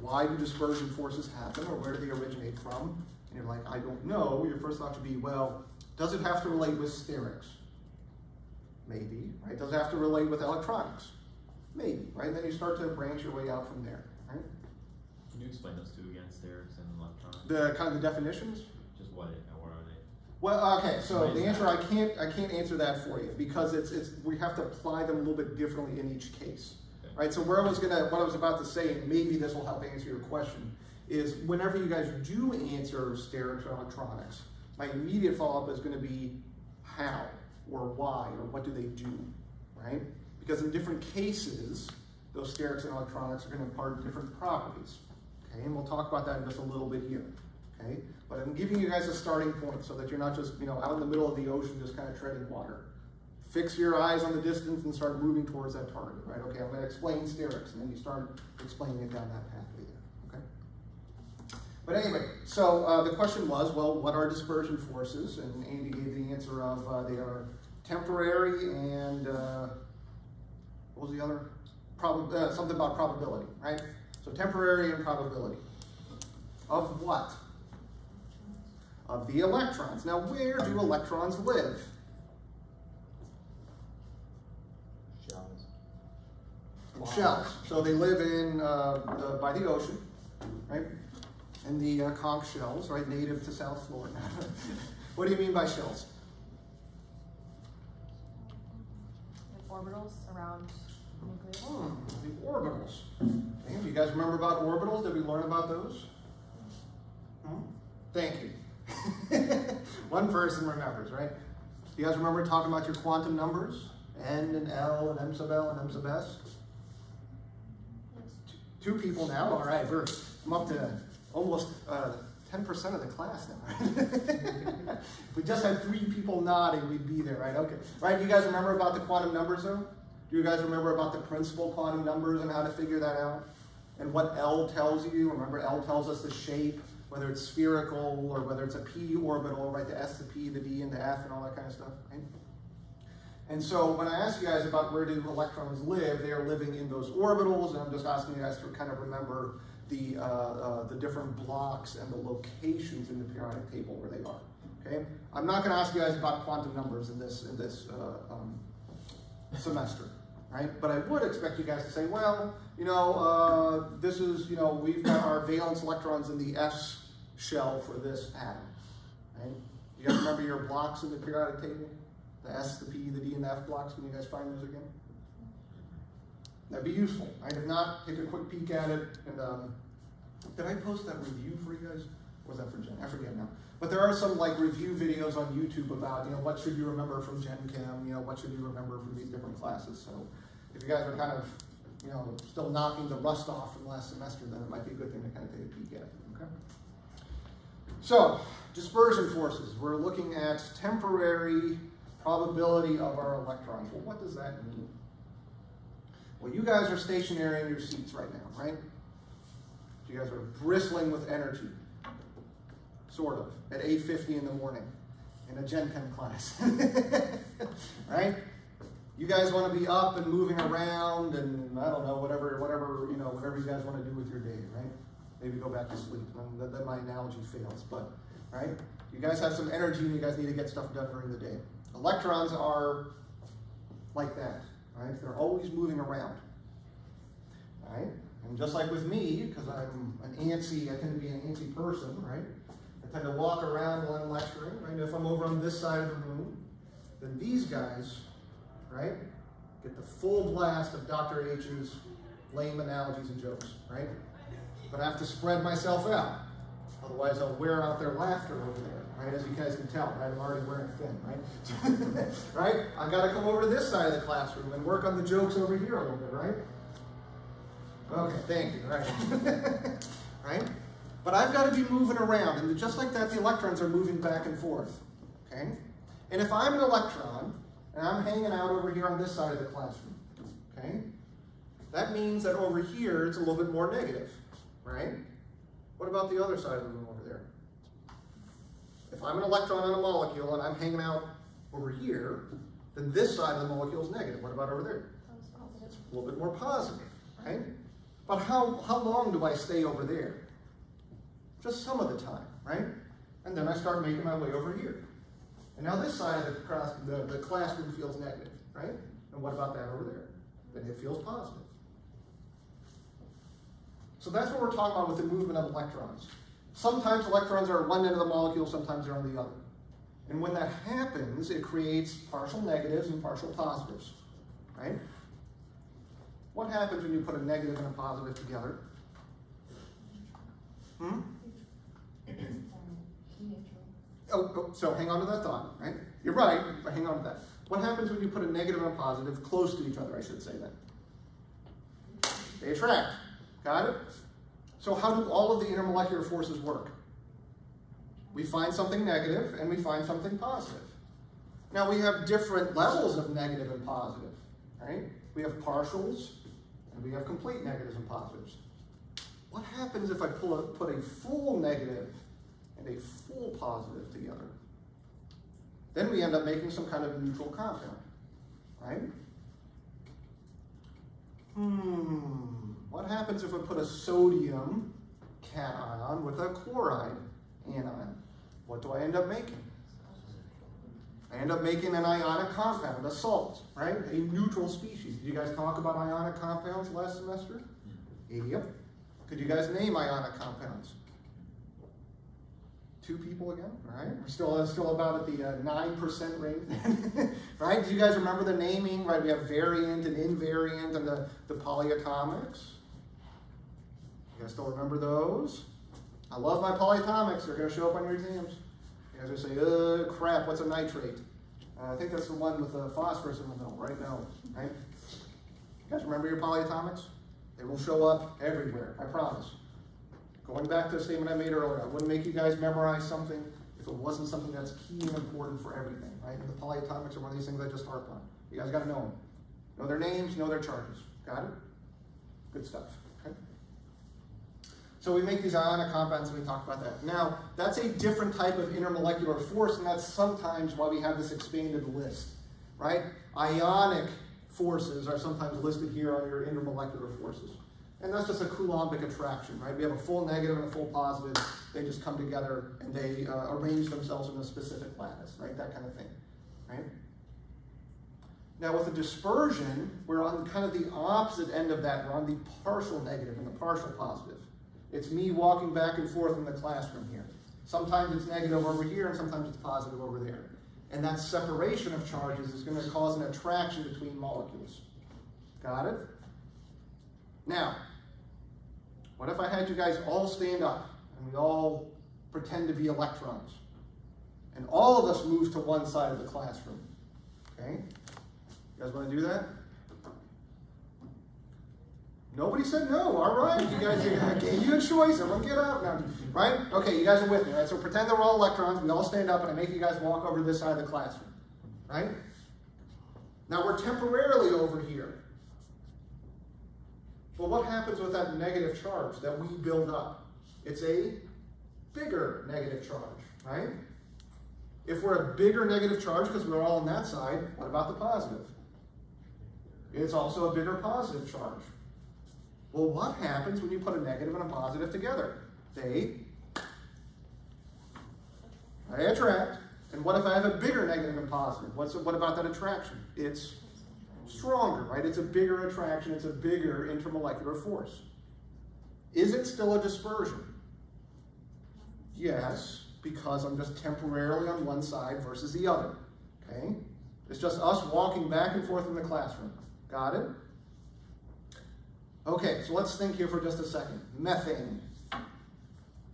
why do dispersion forces happen or where do they originate from? And you're like, I don't know. Your first thought should be, well, does it have to relate with sterics? Maybe, right? Does it have to relate with electronics? Maybe, right? And then you start to branch your way out from there, right? Can you explain those two again, sterics and electronics? The kind of the definitions? Just what, it, what are they? Well, okay, so the answer. I can't, I can't answer that for you because it's, it's, we have to apply them a little bit differently in each case. Okay. Right, so where I was gonna, what I was about to say, and maybe this will help answer your question, is whenever you guys do answer sterics or electronics, my immediate follow-up is gonna be how, or why, or what do they do, right? Because in different cases, those sterics and electronics are gonna impart different properties, okay? And we'll talk about that in just a little bit here, okay? But I'm giving you guys a starting point so that you're not just, you know, out in the middle of the ocean just kind of treading water. Fix your eyes on the distance and start moving towards that target, right? Okay, I'm gonna explain sterics, and then you start explaining it down that okay? But anyway, so uh, the question was, well, what are dispersion forces? And Andy gave the answer of uh, they are temporary and, uh, what was the other? Uh, something about probability, right? So temporary and probability. Of what? Of the electrons. Now, where do electrons live? Shells. In shells. So they live in uh, the, by the ocean, right? In the uh, conch shells, right? Native to South Florida. what do you mean by shells? Like orbitals around nucleus. Hmm, the orbitals. Okay, do you guys remember about orbitals? Did we learn about those? Hmm? Thank you. One person remembers, right? Do you guys remember talking about your quantum numbers? N and L and M sub L and M sub S? Two people now, all right, we're, I'm up to almost uh, 10% of the class now, right? if we just had three people nodding, we'd be there, right? Okay. Right, do you guys remember about the quantum numbers though? Do you guys remember about the principal quantum numbers and how to figure that out? And what L tells you? Remember L tells us the shape, whether it's spherical or whether it's a p orbital, right? The S, the P, the D, and the F, and all that kind of stuff, right? And so when I ask you guys about where do electrons live, they are living in those orbitals, and I'm just asking you guys to kind of remember the, uh, uh, the different blocks and the locations in the periodic table where they are, okay? I'm not gonna ask you guys about quantum numbers in this, in this uh, um, semester, right? But I would expect you guys to say, well, you know, uh, this is, you know, we've got our valence electrons in the S shell for this atom, right? You guys remember your blocks in the periodic table? The S, the P, the D, and the F blocks, can you guys find those again? That'd be useful, right? If not, take a quick peek at it, and, um, did I post that review for you guys? Or was that for Jen? I forget now. But there are some like review videos on YouTube about, you know, what should you remember from Gen Chem, you know, what should you remember from these different classes. So if you guys are kind of, you know, still knocking the rust off from last semester, then it might be a good thing to kind of take a peek at, okay? So, dispersion forces. We're looking at temporary probability of our electrons. Well, what does that mean? Well, you guys are stationary in your seats right now, right? You guys are bristling with energy, sort of, at 8.50 in the morning in a Gen Chem class, right? You guys want to be up and moving around and, I don't know, whatever, whatever, you know, whatever you guys want to do with your day, right? Maybe go back to sleep, then my analogy fails, but, right? You guys have some energy and you guys need to get stuff done during the day. Electrons are like that, right? They're always moving around, right? And just like with me, because I'm an antsy, I tend to be an antsy person, right? I tend to walk around while I'm lecturing, right? If I'm over on this side of the room, then these guys, right, get the full blast of Dr. H's lame analogies and jokes, right? But I have to spread myself out. Otherwise, I'll wear out their laughter over there, right? As you guys can tell, right? I'm already wearing thin, right? right? I've got to come over to this side of the classroom and work on the jokes over here a little bit, right? Okay, thank you, right? right? But I've got to be moving around, and just like that, the electrons are moving back and forth, okay? And if I'm an electron, and I'm hanging out over here on this side of the classroom, okay? That means that over here, it's a little bit more negative, right? What about the other side of the room over there? If I'm an electron on a molecule and I'm hanging out over here, then this side of the molecule is negative. What about over there? It's a little bit more positive, right? But how, how long do I stay over there? Just some of the time, right? And then I start making my way over here. And now this side of the, class, the, the classroom feels negative, right? And what about that over there? Then it feels positive. So that's what we're talking about with the movement of electrons. Sometimes electrons are at one end of the molecule, sometimes they're on the other. And when that happens, it creates partial negatives and partial positives, right? What happens when you put a negative and a positive together? Hmm? Oh, oh, so hang on to that thought, right? You're right, but hang on to that. What happens when you put a negative and a positive close to each other, I should say then? They attract. Got it? So how do all of the intermolecular forces work? We find something negative and we find something positive. Now we have different levels of negative and positive, right? We have partials and we have complete negatives and positives. What happens if I pull a, put a full negative and a full positive together? Then we end up making some kind of neutral compound, right? Hmm, what happens if I put a sodium cation with a chloride anion? What do I end up making? I end up making an ionic compound, a salt, right? A neutral species. Did you guys talk about ionic compounds last semester? Yep. Could you guys name ionic compounds? Two people again, right? We're still, still about at the uh, 9% range, right? Do you guys remember the naming, right? We have variant and invariant and the, the polyatomics. You guys still remember those? I love my polyatomics. They're going to show up on your exams. Guys are say, uh, crap, what's a nitrate? Uh, I think that's the one with the phosphorus in the middle, right? No, right? You guys remember your polyatomics? They will show up everywhere, I promise. Going back to the statement I made earlier, I wouldn't make you guys memorize something if it wasn't something that's key and important for everything, right? And the polyatomics are one of these things I just harp on. You guys got to know them. Know their names, know their charges. Got it? Good stuff. So we make these ionic compounds and we talk about that. Now, that's a different type of intermolecular force, and that's sometimes why we have this expanded list, right? Ionic forces are sometimes listed here on your intermolecular forces. And that's just a Coulombic attraction, right? We have a full negative and a full positive. They just come together and they uh, arrange themselves in a specific lattice, right? That kind of thing, right? Now with the dispersion, we're on kind of the opposite end of that. We're on the partial negative and the partial positive. It's me walking back and forth in the classroom here. Sometimes it's negative over here and sometimes it's positive over there. And that separation of charges is going to cause an attraction between molecules. Got it? Now, what if I had you guys all stand up and we all pretend to be electrons? And all of us move to one side of the classroom. Okay? You guys want to do that? Nobody said no. All right. You guys I gave you a choice. Everyone get up now. Right? Okay, you guys are with me, right? So pretend that we're all electrons. We all stand up and I make you guys walk over to this side of the classroom. Right? Now we're temporarily over here. But what happens with that negative charge that we build up? It's a bigger negative charge, right? If we're a bigger negative charge because we're all on that side, what about the positive? It's also a bigger positive charge. Well, what happens when you put a negative and a positive together? They, they attract. And what if I have a bigger negative and positive? What's, what about that attraction? It's stronger, right? It's a bigger attraction. It's a bigger intermolecular force. Is it still a dispersion? Yes, because I'm just temporarily on one side versus the other, okay? It's just us walking back and forth in the classroom. Got it? Okay, so let's think here for just a second. Methane.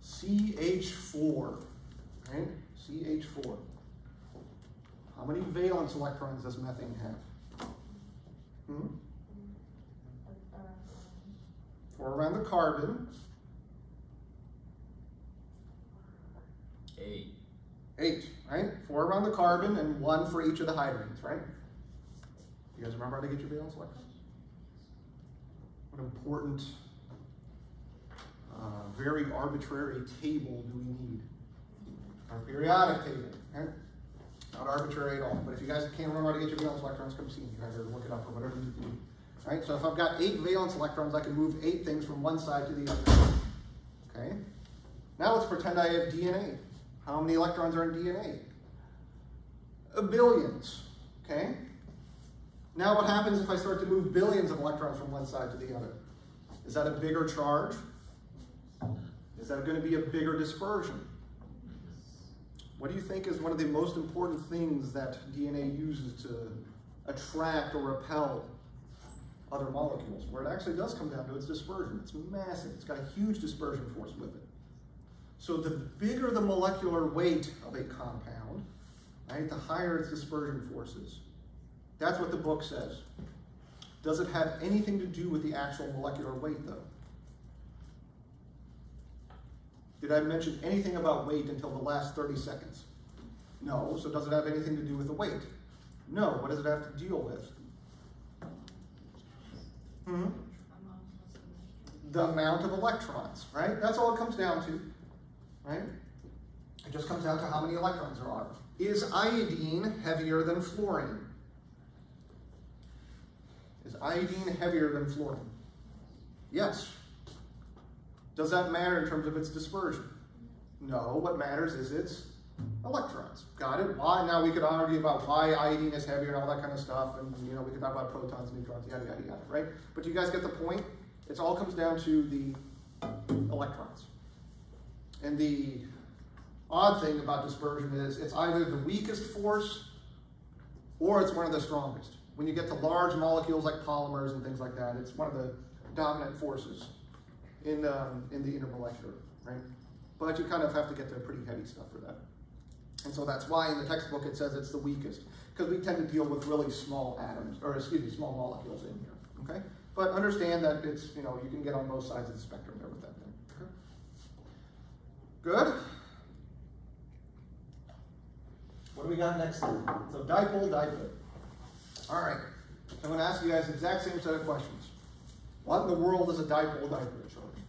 CH4, right? CH4. How many valence electrons does methane have? Hmm? Four around the carbon. Eight. Eight, right? Four around the carbon and one for each of the hydrogens, right? You guys remember how to get your valence electrons? Important, uh, very arbitrary table do we need? Our periodic table, right? Not arbitrary at all. But if you guys can't remember how to get your valence electrons, come see me. You guys look it up or whatever you do. Right? So if I've got eight valence electrons, I can move eight things from one side to the other. Okay? Now let's pretend I have DNA. How many electrons are in DNA? A billions. Okay? Now what happens if I start to move billions of electrons from one side to the other? Is that a bigger charge? Is that going to be a bigger dispersion? What do you think is one of the most important things that DNA uses to attract or repel other molecules? Where it actually does come down to its dispersion. It's massive. It's got a huge dispersion force with it. So the bigger the molecular weight of a compound, right, the higher its dispersion forces. That's what the book says. Does it have anything to do with the actual molecular weight, though? Did I mention anything about weight until the last 30 seconds? No, so does it have anything to do with the weight? No, what does it have to deal with? Hmm? The amount of electrons, right? That's all it comes down to, right? It just comes down to how many electrons there are. Is iodine heavier than fluorine? Is iodine heavier than fluorine? Yes. Does that matter in terms of its dispersion? No, what matters is its electrons. Got it? Why? Now we could argue about why iodine is heavier and all that kind of stuff, and you know we could talk about protons, neutrons, yada yada yada, right? But you guys get the point? It all comes down to the electrons. And the odd thing about dispersion is it's either the weakest force or it's one of the strongest. When you get to large molecules like polymers and things like that, it's one of the dominant forces in, um, in the intermolecular, right? But you kind of have to get to pretty heavy stuff for that. And so that's why in the textbook it says it's the weakest, because we tend to deal with really small atoms, or excuse me, small molecules in here, okay? But understand that it's, you know, you can get on both sides of the spectrum there with that thing. Okay. Good? What do we got next? So dipole, dipole. All right, I'm gonna ask you guys the exact same set of questions. What in the world is a dipole, dipole charge?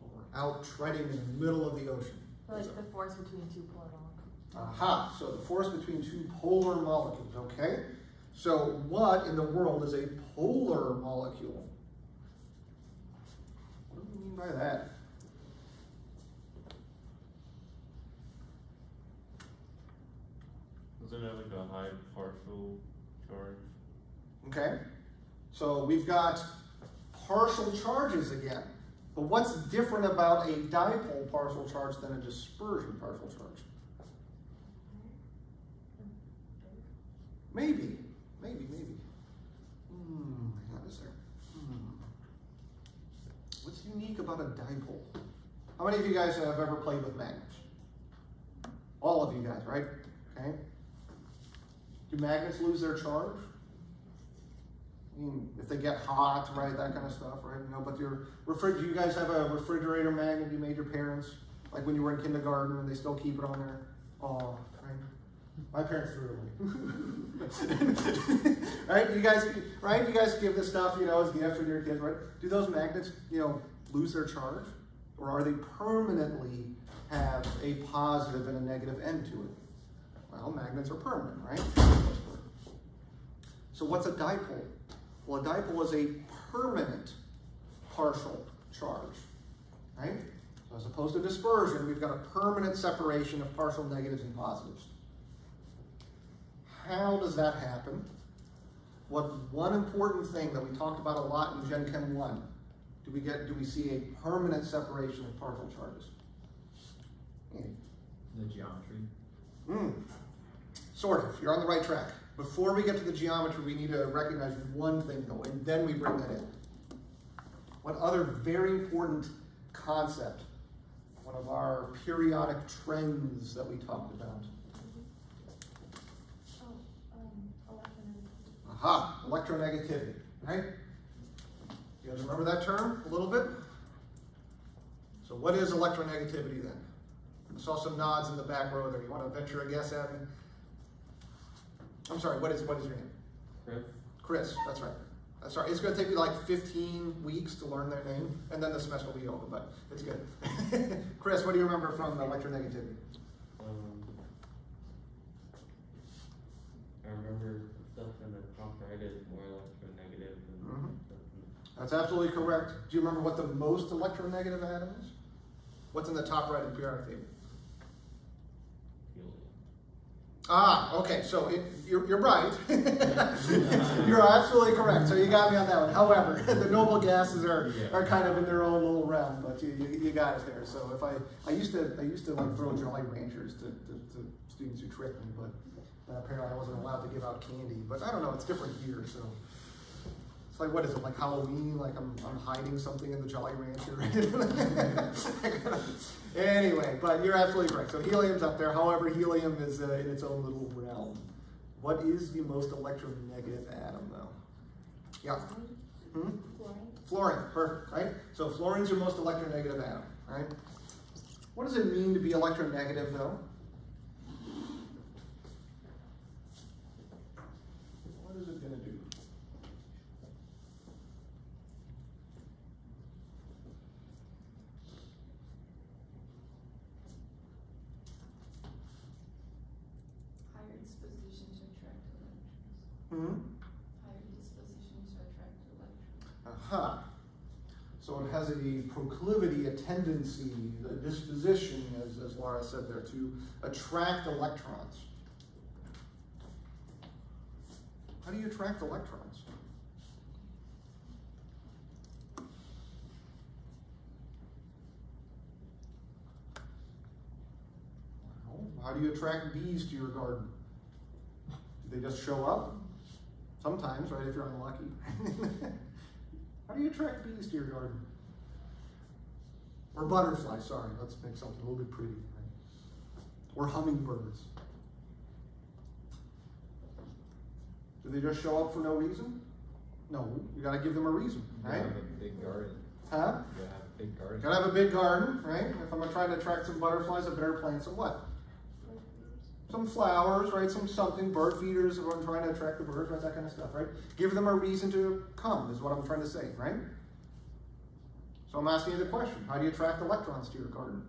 We're out treading in the middle of the ocean. Like the force between two polar molecules. Aha, so the force between two polar molecules, okay? So what in the world is a polar molecule? What do we mean by that? Have like a high partial charge? Okay, so we've got partial charges again. But what's different about a dipole partial charge than a dispersion partial charge? Maybe, maybe, maybe. Hmm, what is there? Hmm. What's unique about a dipole? How many of you guys have ever played with magnets? All of you guys, right? Okay. Do magnets lose their charge? I mean, if they get hot, right, that kind of stuff, right? You know, but your refrigerator, you guys have a refrigerator magnet you made your parents, like when you were in kindergarten and they still keep it on there. Oh, right? My parents threw it away. right? You guys, right? You guys give this stuff, you know, as gifts for your kids, right? Do those magnets, you know, lose their charge? Or are they permanently have a positive and a negative end to it? Well, magnets are permanent, right? So what's a dipole? Well, a dipole is a permanent partial charge, right? So as opposed to dispersion, we've got a permanent separation of partial negatives and positives. How does that happen? What one important thing that we talked about a lot in Gen Chem 1, do we get do we see a permanent separation of partial charges? Andy? The geometry. Hmm. Sort of. You're on the right track. Before we get to the geometry, we need to recognize one thing though, and then we bring that in. One other very important concept, one of our periodic trends that we talked about. Aha, electronegativity, right? You guys remember that term a little bit? So what is electronegativity then? I saw some nods in the back row there. You want to venture a guess at me? I'm sorry, what is what is your name? Chris? Chris, that's right. That's right. It's going to take me like 15 weeks to learn their name, and then the semester will be over, but it's good. Chris, what do you remember from electronegativity? Um, I remember stuff in the fluoride is more electronegative than. Mhm. than That's absolutely correct. Do you remember what the most electronegative atom is? What's in the top right of the periodic table? helium. Ah, okay, so it, you're, you're right. you're absolutely correct. So you got me on that one. However, the noble gases are, are kind of in their own little realm, but you, you, you got it there. So if I, I used to, I used to like throw Jolly Ranchers to, to, to students who tricked me, but uh, apparently I wasn't allowed to give out candy. But I don't know, it's different here, so. Like, what is it, like Halloween? Like I'm, I'm hiding something in the Jolly Rancher? anyway, but you're absolutely correct. So helium's up there. However, helium is uh, in its own little realm. What is the most electronegative atom, though? Yeah. Hmm? Fluorine. Fluorine, perfect, right? So fluorine's your most electronegative atom, right? What does it mean to be electronegative, though? What is it going to do? Higher disposition to attract electrons. Hmm? Higher disposition to attract Aha. So it has a proclivity, a tendency, a disposition, as, as Laura said there, to attract electrons. How do you attract electrons? How do you attract bees to your garden? Do they just show up? Sometimes, right, if you're unlucky. How do you attract bees to your garden? Or butterflies, sorry, let's make something a little bit pretty. Right? Or hummingbirds. Do they just show up for no reason? No, you gotta give them a reason, You gotta right? have a big garden. Huh? You gotta have a big garden. Gotta have a big garden, right? If I'm trying to try to attract some butterflies, I better plant some what? Some flowers, right? Some something, bird feeders, if I'm trying to attract the birds, right? That kind of stuff, right? Give them a reason to come, is what I'm trying to say, right? So I'm asking you the question how do you attract electrons to your garden?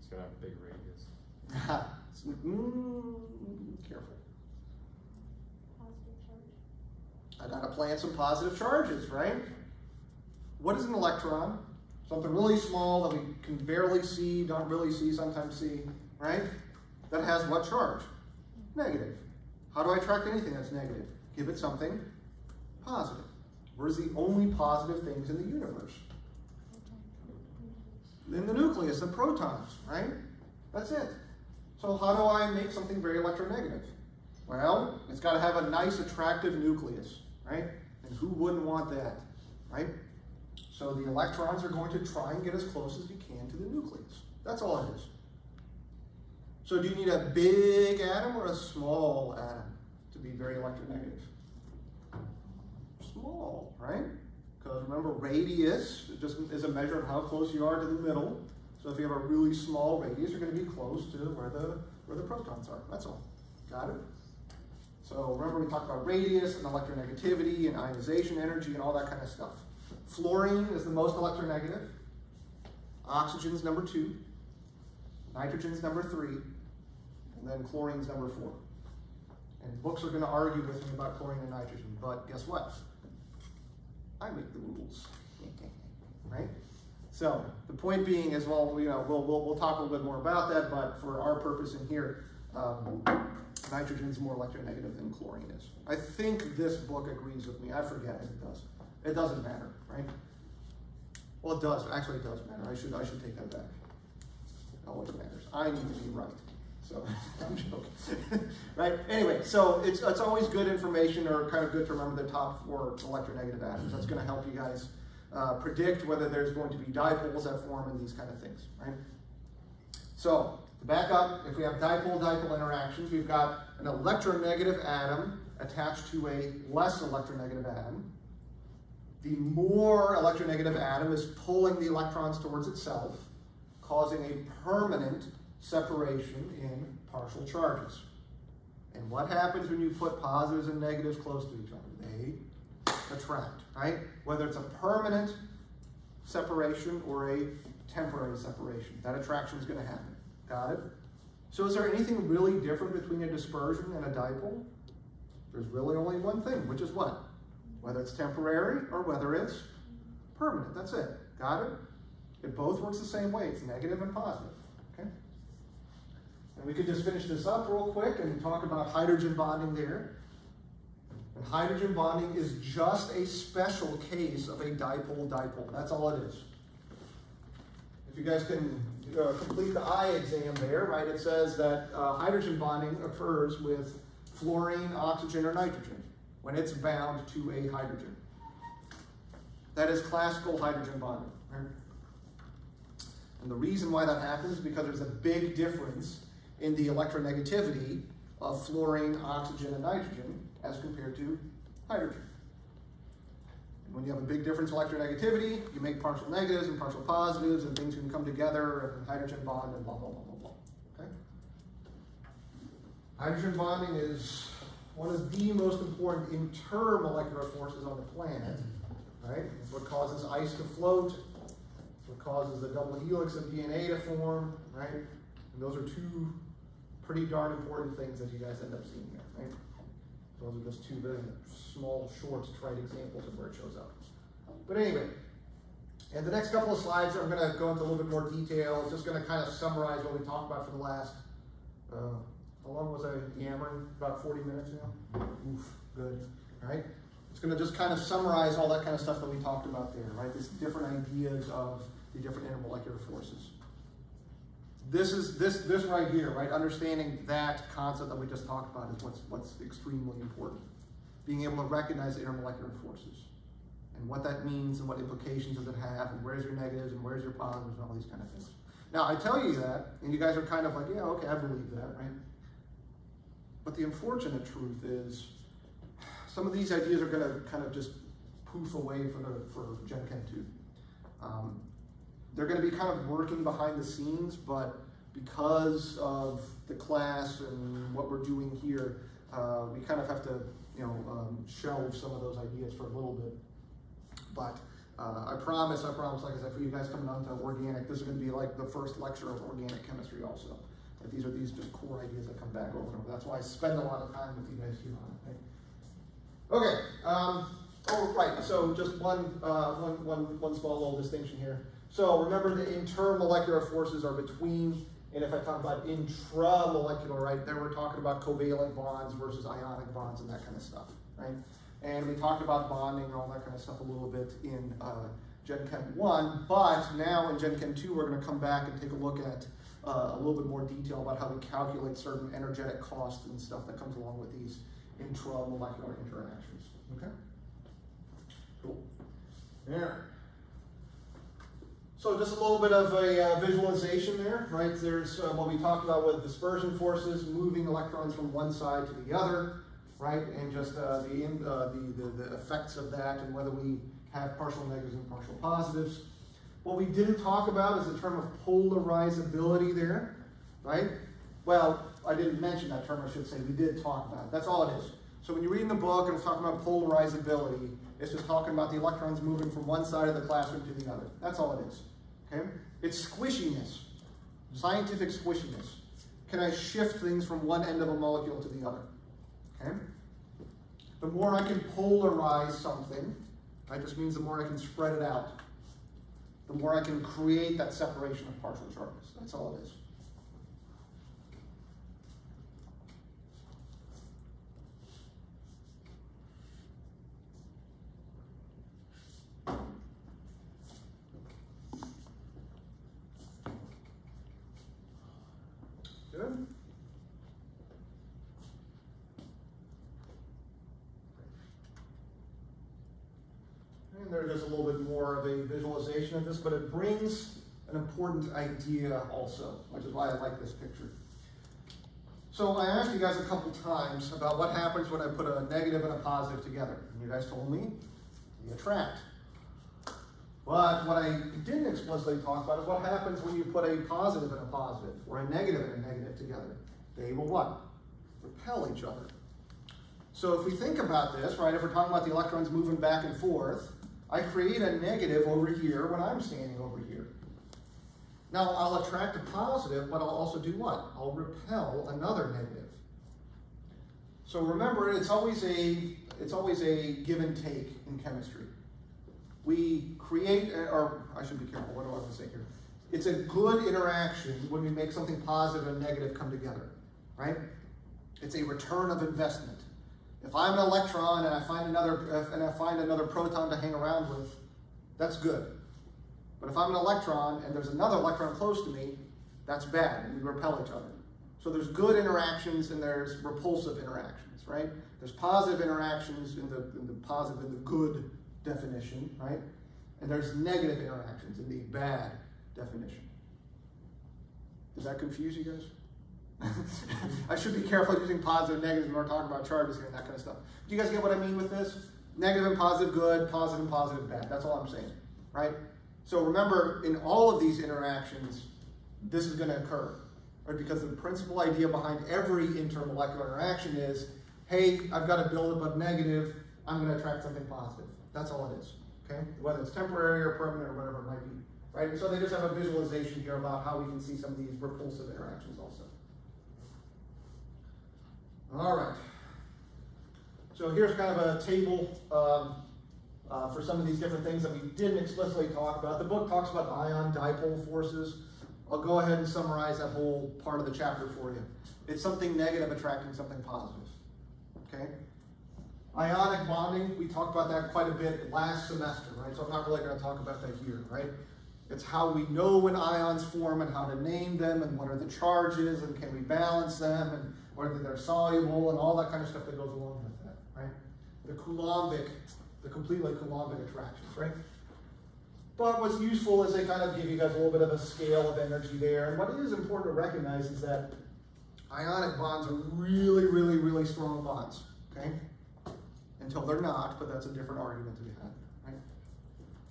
It's gonna have a big radius. mm, careful. Positive charge. I gotta plant some positive charges, right? What is an electron? Something really small that we can barely see, don't really see, sometimes see, right? That has what charge? Negative. How do I attract anything that's negative? Give it something positive. Where's the only positive things in the universe? In the nucleus, the protons, right? That's it. So how do I make something very electronegative? Well, it's got to have a nice, attractive nucleus, right? And who wouldn't want that, right? So the electrons are going to try and get as close as you can to the nucleus. That's all it is. So do you need a big atom or a small atom to be very electronegative? Small, right? Because remember, radius just is a measure of how close you are to the middle. So if you have a really small radius, you're going to be close to where the where the protons are. That's all. Got it? So remember we talked about radius and electronegativity and ionization energy and all that kind of stuff. Fluorine is the most electronegative. Oxygen's number two. Nitrogen's number three. And then chlorine's number four. And books are going to argue with me about chlorine and nitrogen, but guess what? I make the rules. right? So the point being is, well, you know, we'll, we'll, we'll talk a little bit more about that, but for our purpose in here, um, nitrogen is more electronegative than chlorine is. I think this book agrees with me. I forget if it does. It doesn't matter, right? Well, it does. Actually, it does matter. I should I should take that back. It always matters. I need to be right. So I'm joking, right? Anyway, so it's it's always good information, or kind of good to remember the top four electronegative atoms. That's going to help you guys uh, predict whether there's going to be dipoles that form and these kind of things, right? So to back up, if we have dipole-dipole interactions, we've got an electronegative atom attached to a less electronegative atom. The more electronegative atom is pulling the electrons towards itself, causing a permanent separation in partial charges. And what happens when you put positives and negatives close to each other? They attract, right? Whether it's a permanent separation or a temporary separation, that attraction is going to happen. Got it? So is there anything really different between a dispersion and a dipole? There's really only one thing, which is what? Whether it's temporary or whether it's permanent. That's it. Got it? It both works the same way. It's negative and positive. We could just finish this up real quick and talk about hydrogen bonding there. And hydrogen bonding is just a special case of a dipole-dipole. That's all it is. If you guys can uh, complete the eye exam there, right, it says that uh, hydrogen bonding occurs with fluorine, oxygen, or nitrogen when it's bound to a hydrogen. That is classical hydrogen bonding. Right? And the reason why that happens is because there's a big difference in the electronegativity of fluorine, oxygen, and nitrogen as compared to hydrogen. And when you have a big difference in electronegativity, you make partial negatives and partial positives, and things can come together, and hydrogen bond, and blah, blah, blah, blah, blah. Okay? Hydrogen bonding is one of the most important intermolecular forces on the planet. Right? It's what causes ice to float. It's what causes the double helix of DNA to form. Right? And those are two pretty darn important things that you guys end up seeing there. Right? Those are just two very small, short, trite examples of where it shows up. But anyway, and the next couple of slides, I'm going to go into a little bit more detail. Just going to kind of summarize what we talked about for the last, uh, how long was I yammering? About 40 minutes now? Oof, good. All right. It's going to just kind of summarize all that kind of stuff that we talked about there, right? These different ideas of the different intermolecular forces. This is this this right here, right? Understanding that concept that we just talked about is what's what's extremely important. Being able to recognize the intermolecular forces and what that means and what implications does it have and where's your negatives and where's your positives and all these kind of things. Now I tell you that, and you guys are kind of like, yeah, okay, I believe that, right? But the unfortunate truth is some of these ideas are going to kind of just poof away for the for Gen Chem 2. Um, they're going to be kind of working behind the scenes, but because of the class and what we're doing here, uh, we kind of have to, you know, um, shelve some of those ideas for a little bit. But uh, I promise, I promise, like I said, for you guys coming on to organic, this is going to be like the first lecture of organic chemistry also. Like these are these just core ideas that come back over and over. That's why I spend a lot of time with you guys here on it. Okay. Um, oh, right. So just one, uh, one, one, one small little distinction here. So remember the intermolecular forces are between, and if I talk about intramolecular, right, there we're talking about covalent bonds versus ionic bonds and that kind of stuff, right? And we talked about bonding and all that kind of stuff a little bit in uh, Gen Chem 1, but now in Gen Chem 2, we're going to come back and take a look at uh, a little bit more detail about how we calculate certain energetic costs and stuff that comes along with these intramolecular interactions. Okay? Cool. Yeah. So just a little bit of a uh, visualization there, right? There's uh, what we talked about with dispersion forces, moving electrons from one side to the other, right? And just uh, the, uh, the, the, the, effects of that and whether we have partial negatives and partial positives. What we didn't talk about is the term of polarizability there, right? Well, I didn't mention that term, I should say. We did talk about it. That's all it is. So when you read in the book and it's talking about polarizability, it's just talking about the electrons moving from one side of the classroom to the other. That's all it is. Okay? It's squishiness, scientific squishiness. Can I shift things from one end of a molecule to the other? Okay? The more I can polarize something, that just means the more I can spread it out. The more I can create that separation of partial charges. That's all it is. Good. And there's just a little bit more of a visualization of this, but it brings an important idea also, which is why I like this picture. So I asked you guys a couple times about what happens when I put a negative and a positive together. And you guys told me you attract. But what I didn't explicitly talk about is what happens when you put a positive and a positive, or a negative and a negative together. They will what? Repel each other. So if we think about this, right, if we're talking about the electrons moving back and forth, I create a negative over here when I'm standing over here. Now I'll attract a positive, but I'll also do what? I'll repel another negative. So remember, it's always a, it's always a give and take in chemistry. We create, uh, or I should be careful, what do I want to say here? It's a good interaction when we make something positive and negative come together, right? It's a return of investment. If I'm an electron and I find another, and I find another proton to hang around with, that's good. But if I'm an electron and there's another electron close to me, that's bad, and we repel each other. So there's good interactions and there's repulsive interactions, right? There's positive interactions in the, in the positive, in the good definition, right? And there's negative interactions in the bad definition. Does that confuse you guys? I should be careful using positive and negative when we're talking about charges here and that kind of stuff. Do you guys get what I mean with this? Negative and positive good, positive and positive bad. That's all I'm saying, right? So remember, in all of these interactions, this is going to occur, right? Because the principal idea behind every intermolecular interaction is, hey, I've got a buildup of negative, I'm going to attract something positive. That's all it is, okay? Whether it's temporary or permanent or whatever it might be, right? And so they just have a visualization here about how we can see some of these repulsive interactions also. All right. So here's kind of a table um, uh, for some of these different things that we didn't explicitly talk about. The book talks about ion dipole forces. I'll go ahead and summarize that whole part of the chapter for you. It's something negative attracting something positive. Okay? Ionic bonding, we talked about that quite a bit last semester, right? So I'm not really going to talk about that here, right? It's how we know when ions form and how to name them and what are the charges and can we balance them and whether they're soluble and all that kind of stuff that goes along with that, right? The Coulombic, the completely Coulombic attractions, right? But what's useful is they kind of give you guys a little bit of a scale of energy there. And what is important to recognize is that ionic bonds are really, really, really strong bonds, okay? Until they're not, but that's a different argument to be had, right?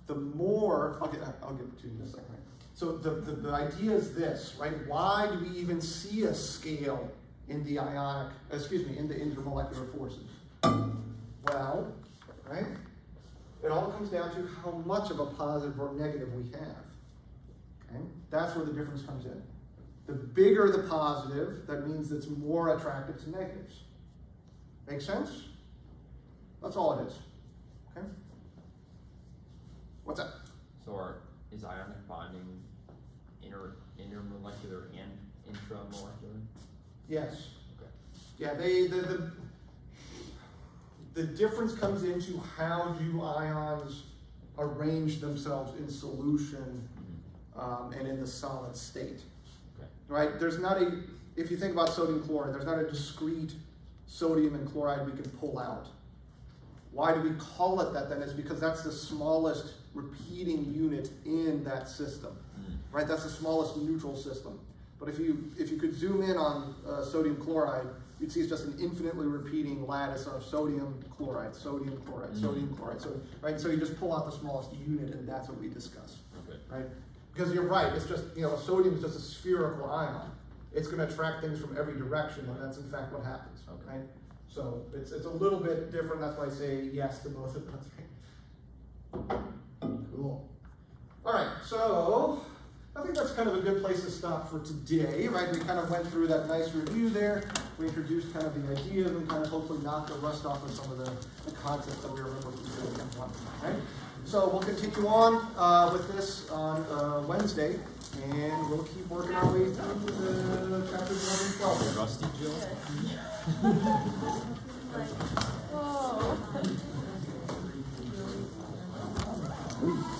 The more, I'll get, I'll get to you in a second. Right? So the, the, the idea is this, right? Why do we even see a scale in the ionic, excuse me, in the intermolecular forces? Well, right? It all comes down to how much of a positive or negative we have. Okay? That's where the difference comes in. The bigger the positive, that means it's more attractive to negatives. Make sense? That's all it is. Okay? What's that? So are, is ionic bonding inter, intermolecular and intramolecular? Yes. Okay. Yeah, they the, the the difference comes into how do ions arrange themselves in solution um, and in the solid state. Okay. Right? There's not a if you think about sodium chloride, there's not a discrete sodium and chloride we can pull out. Why do we call it that then? Is because that's the smallest repeating unit in that system, Mm. right? That's the smallest neutral system. But if you if you could zoom in on uh, sodium chloride, you'd see it's just an infinitely repeating lattice of sodium chloride, sodium chloride, Mm. sodium chloride. So right, so you just pull out the smallest unit, and that's what we discuss, Okay. right? Because you're right, it's just you know sodium is just a spherical ion. It's going to attract things from every direction, and that's in fact what happens, Okay. right? So it's it's a little bit different. That's why I say yes to both of those. Cool. All right, so I think that's kind of a good place to stop for today, right? We kind of went through that nice review there. We introduced kind of the ideas and kind of hopefully knocked the rust off of some of the, the concepts that we remember from doing one, right? So we'll continue on uh, with this on uh, Wednesday, and we'll keep working our way through the chapters 11 and 12. Rusty Jill? Like, whoa.